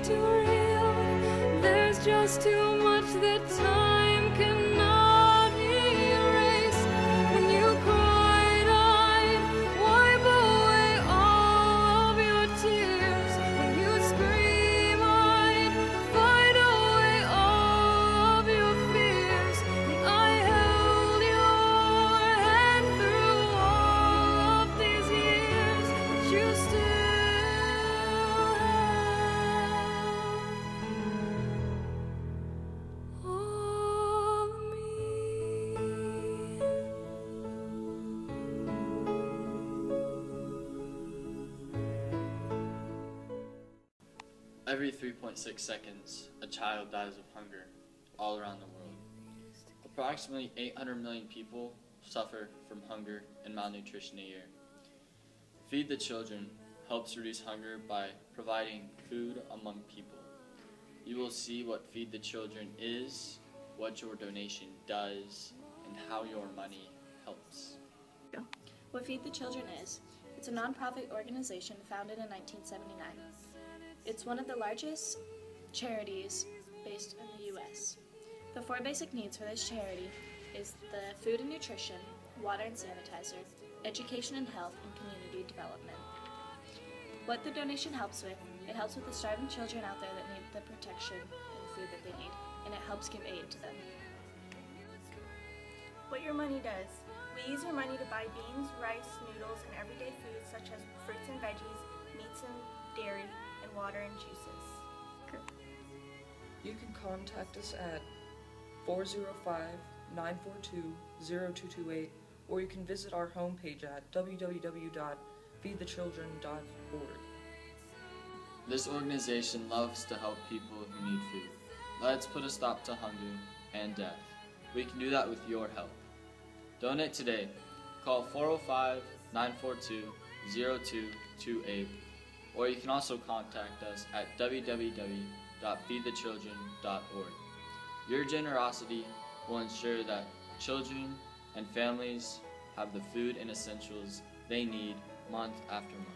Too real. There's just too much that time Every 3.6 seconds, a child dies of hunger all around the world. Approximately 800 million people suffer from hunger and malnutrition a year. Feed the Children helps reduce hunger by providing food among people. You will see what Feed the Children is, what your donation does, and how your money helps. What Feed the Children is, it's a nonprofit organization founded in 1979. It's one of the largest charities based in the U.S. The four basic needs for this charity is the food and nutrition, water and sanitizer, education and health, and community development. What the donation helps with, it helps with the starving children out there that need the protection and the food that they need, and it helps give aid to them. What your money does. We use your money to buy beans, rice, noodles, and everyday foods such as fruits and veggies, water and juices. You can contact us at 405 942 0228 or you can visit our homepage at www.feedthechildren.org. This organization loves to help people who need food. Let's put a stop to hunger and death. We can do that with your help. Donate today. Call 405 942 0228 or you can also contact us at www.feedthechildren.org. Your generosity will ensure that children and families have the food and essentials they need month after month.